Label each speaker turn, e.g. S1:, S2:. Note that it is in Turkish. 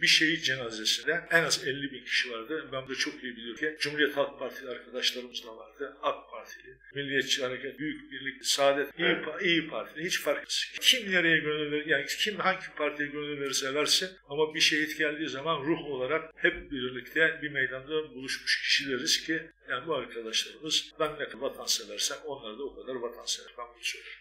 S1: Bir şehit cenazesinde en az 50 bin kişi vardı. Ben de çok iyi biliyorum ki Cumhuriyet Halk Partili arkadaşlarımız da vardı. AK Partili, Milliyetçi Hareket, Büyük Birlik, Saadet, İyi, İyi Partili hiç fark etmez. Kim nereye gönül verir, yani kim hangi partiye gönül verirse versin ama bir şehit geldiği zaman ruh olarak hep birlikte bir meydanda buluşmuş kişileriz ki yani bu arkadaşlarımız ben ne kadar vatanseversem onlar da o kadar vatansever. Ben bunu söylüyorum.